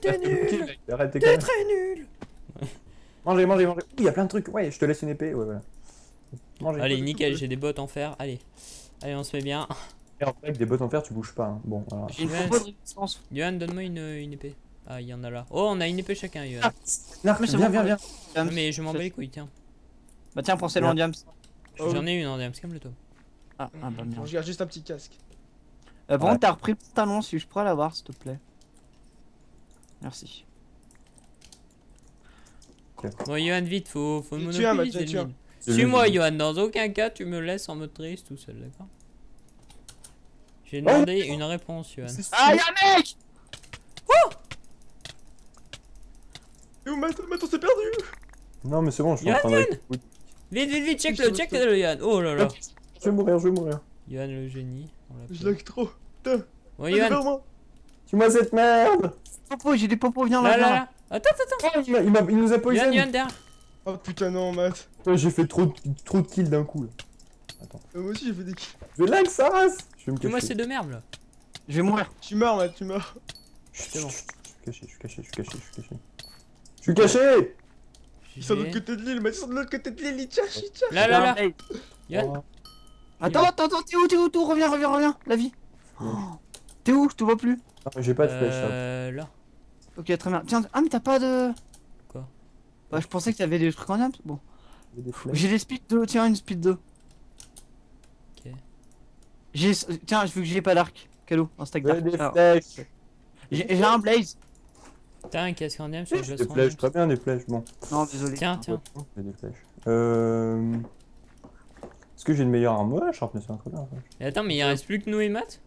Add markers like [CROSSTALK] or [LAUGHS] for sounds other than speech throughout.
T'es nul tes très nul Mangez, mangez, mangez. Ouh, il y a plein de trucs. Ouais, je te laisse une épée. Ouais, voilà. Mangez. Allez, nickel, j'ai des bottes en fer. Allez, allez, on se met bien. Et en fait, avec des bottes en fer, tu bouges pas. hein. Bon, voilà. Johan, donne-moi une, une épée. Ah, il y en a là. Oh, on a une épée chacun, Johan. Narc, mais c'est viens, bon, viens, viens. Mais je m'en bats les couilles, tiens. Bah tiens, prends celle en diams. Oh. J'en ai une en diams, calme-toi. Ah, ah bah Je merde. regarde juste un petit casque. Euh, par Ouais. contre, t'as repris le pantalon, si je pourrais l'avoir, s'il te plaît. Merci. Bon, Johan, vite, faut, faut Mathieu, tu le. C'est Suis-moi, le- Johan, dans aucun cas tu me laisses en mode triste tout seul, d'accord? J'ai Oh demandé une réponse, Johan. C'est Ah, y'a un mec Et où Matt Matt, on s'est perdu Non, mais c'est bon, je suis en train de. Oui. Vite, vite, vite, check-le, check-le, Johan. Oh là là. Je vais mourir, je vais mourir. Johan le génie. on. Je lag trop. Putain, Bon, Johan, moi. Tue-moi cette merde Popo, j'ai des popos, viens là, là, là, viens là. Attends, attends, attends. Oh, il, m'a- il nous a poison Johan, derrière. Oh putain, non, Matt. Ouais, J'ai fait trop de, trop de kills d'un coup. là. Euh, Moi aussi, j'ai fait des kills. Je lag sa race Je vais me Fais-moi cacher. ces deux merdes là. Je vais mourir. Tu meurs, Matt, tu meurs. C'est bon. Je suis caché, je suis caché, je suis caché, je suis caché. Je suis caché Ils sont de l'autre côté de l'île, Matt, ils sont de l'autre côté de l'île, ils cherchent, ils cherchent. Là, là, là. Attends, attends, attends, t'es où, t'es où, t'es où? Reviens, reviens, reviens, la vie. Oh, T'es où? Je te vois plus. Non, j'ai pas de flèche là. Euh, là. Ok, très bien. Tiens, ah, mais t'as pas de. Quoi? Bah, je pensais que t'avais des trucs en diams. Bon. J'ai des flèches. J'ai des speed 2, tiens, une speed 2. Ok. J'ai. Tiens, vu que j'ai pas d'arc. Cadeau, un stack d'arc. des Alors, flèches. J'ai un blaze. T'as un casque en diams sur le Des flèches, très bien, des flèches. Bon. Non, désolé. Tiens, tiens. J'ai des flèches. Euh. Est-ce que j'ai une meilleure arme? Ouais, Sharp, mais c'est un bien. attends, mais il reste plus que nous et Matt?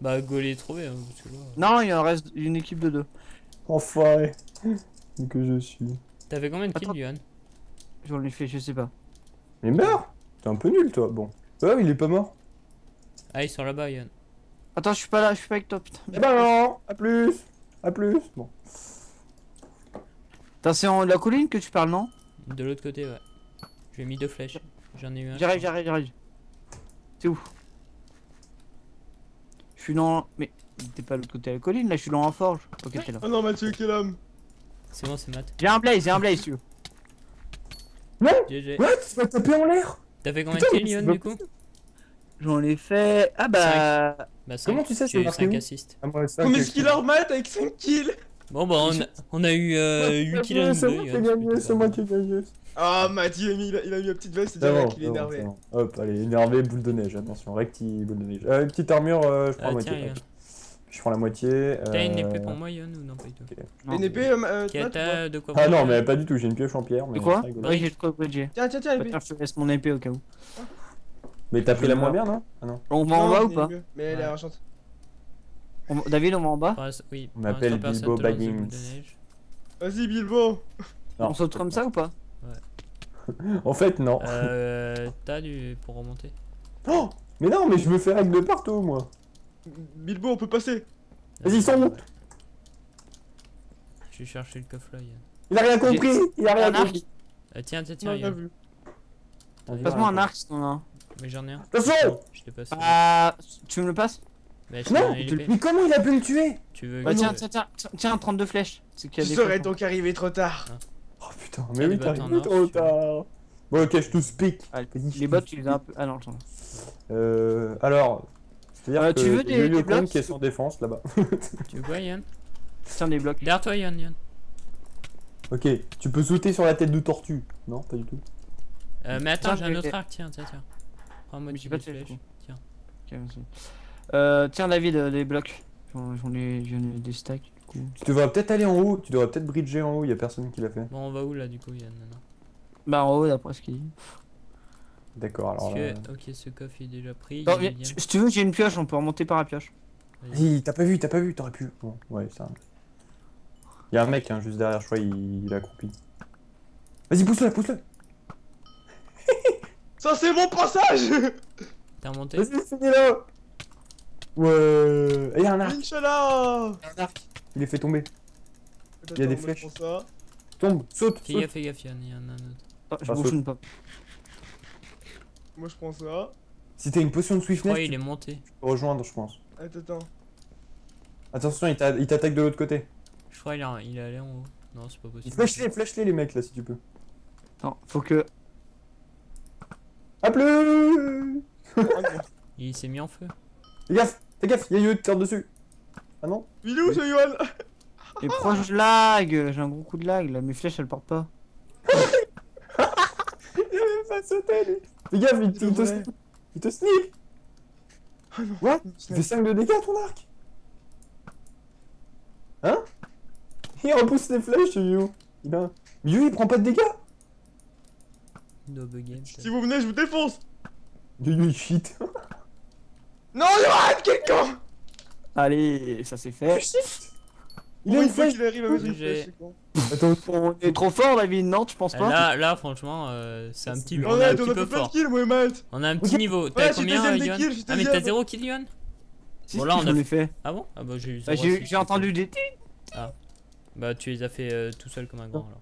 Bah, go les trouver. Hein, parce que là... Non, il en reste une équipe de deux. Enfoiré. [LAUGHS] que je suis. T'as fait combien de kills. Johan? J'en ai fait, je sais pas. Mais meurs T'es un peu nul, toi. Bon. Ouais, il est pas mort. Ah, ils sont là-bas, Johan. Attends, je suis pas là, je suis pas avec toi, putain. Eh ben non À plus À plus Bon. Attends, c'est en haut de la colline que tu parles, non? De l'autre côté, ouais. J'ai mis deux flèches. J'en ai eu un. J'arrive, j'arrive, j'arrive. C'est où? Je suis dans. Mais t'es pas de l'autre côté de la colline, là, je suis dans la forge. Ok, t'es là. Oh non, Mathieu, quel homme. C'est bon, c'est Matt. J'ai un blaze, j'ai un blaze, tu veux. GG. Ouais, tu vas taper en l'air T'as fait combien de kills, du coup J'en ai fait. Ah bah. Bah, 5. Comment tu sais, c'est marqué 5 où assists. Ah, moi, ça, Combien kills Matt avec 5 kills? Bon, bah, on a, on a eu euh, Ouais, 8 c'est kills à nous C'est deux, moi qui ai Johan, gagné, plutôt c'est pas moi mal. qui ai gagné. Ah, Matt, il a mis, il a mis la petite veste, c'est direct bon, qu'il est bon, énervé. bon. Hop, allez, énervé, boule de neige, attention, recti, boule de neige. Euh, une petite armure, euh, je prends Ah, la tiens, moitié. Hop. Je prends la moitié. T'as une euh, épée pour moi, Johan, ou non, pas du tout non. Une épée, euh, euh, t'as de quoi Ah non, mais pas du tout, j'ai une pioche en pierre. Et mais quoi. Oui, j'ai de quoi bridger. Tiens, tiens, tiens, l'épée. Je te laisse mon épée au cas où. Mais t'as pris la moins bien, non Ah non. On va en bas ou pas. Mais elle est. On- David, on va en bas Oui, On m'appelle Bilbo Baggins. boules de neige. Vas-y, Bilbo. On saute comme ça ou pas [LAUGHS] En fait, non. Euh, t'as du pour remonter. Oh Mais non, mais je me fais règle de partout, moi. Bilbo, on peut passer. Vas-y, sont où Je vais chercher le coffre là. Yann. Il a rien compris Il a rien Un arc compris Euh, tiens, tiens, tiens. Non, Yann. vu. Passe-moi un arc si t'en as un. Mais j'en ai un. Attention Je t'ai passé. Ah, tu me le passes? Je t'ai Non. Mais comment il a pu me tuer? Tu veux Bah tiens, tiens, tiens, tiens, tiens, 32 flèches. Tu a serais donc arrivé trop tard. Putain, mais oui, or, trop si tu veux. tard. Bon, ok, je te speak. Allez, Vas-y, je Les te bottes, tu speak. les as un peu. Ah non, attends. Euh, alors, c'est-à-dire Euh, que tu veux il y a des- le des con blocs qui est sans défense là-bas. [LAUGHS] Tu veux quoi, Yann? Tiens, des blocs. Derrière toi, Yann, Yann. ok, tu peux sauter sur la tête de tortue. Non, pas du tout. Euh, mais attends, j'ai un autre arc, tiens, tiens, tiens. Prends-moi de flèches. flèche, Tiens. Ok, merci. Euh, tiens, David, euh, les blocs. J'en ai, j'en ai des stacks coup. Tu devrais peut-être aller en haut, tu devrais peut-être bridger en haut, y a personne qui l'a fait. Bon, on va où là, du coup, Yann maintenant? Bah, en haut, d'après ce qu'il dit. D'accord, alors là... que- Ok, ce coffre est déjà pris. Non, il mais si tu veux, j'ai une pioche, on peut remonter par la pioche. Vas-y, t'as pas vu, t'as pas vu, t'aurais pu. Bon, ouais, ça. Y'a un mec hein, juste derrière, je crois, il, il a accroupi. Vas-y, pousse-le, pousse-le [LAUGHS] Ça, c'est mon passage T'es remonté? Vas-y, finis-le Ouais Et y'a un arc, Inch'Allah un arc Il est fait tomber. Il y a des flèches. Tombe, saute, Fais saute. gaffe, fais gaffe, il y en a un autre. Ah, je Ah, une pop. Moi, je prends ça. Si t'as une potion de swiftness, il tu est monté. peux rejoindre, je pense. Attends, attends. Attention, il t'a- il t'attaque de l'autre côté. Je crois qu'il est, il est allé en haut. Non, c'est pas possible. Flash-les, flash-les les mecs là si tu peux. Non, faut que. A plus Oh non. Il s'est mis en feu. Fais gaffe, fais gaffe, y'a Yo, tire dessus. Ah non Il est où ce Yohan Et pourquoi je lag J'ai un gros coup de lag là, mes flèches elles partent pas. Il a même pas sauté lui. Fais gaffe, il, te- il te Ouais. snip Il te snip Oh non. What Il fait 5 de dégâts ton arc. Hein? Il repousse les flèches Yo Il a... Il prend pas de dégâts. Game. Si vous venez, je vous défonce. Yo il cheat [LAUGHS] Non, Yohan, quelqu'un Allez, ça c'est fait. Il a une fois flèche qu'il arrive une J'ai- flèche, c'est con. Attends, On est trop fort David, non tu penses pas Là, là, franchement, euh, c'est un petit, on un petit on a peu fait plein de fort. kills, moi et Matt On a un petit niveau. T'as combien, suis Ah, mais t'as deuxième. 0 kill, Yohan Si, Bon, là, on a fait. Ah bon Ah bah j'ai eu Bah, j'ai entendu des. Bah tu les as fait euh, tout seul comme un grand alors.